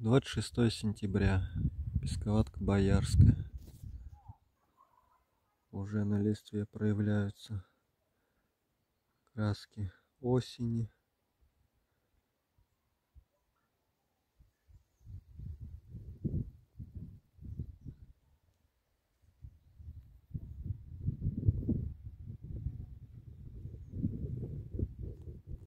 26 сентября. Песковатка боярская. Уже на листве проявляются краски осени.